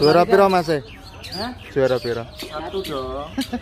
Juara piro Mas? Hah? Juara piro? Satu dong.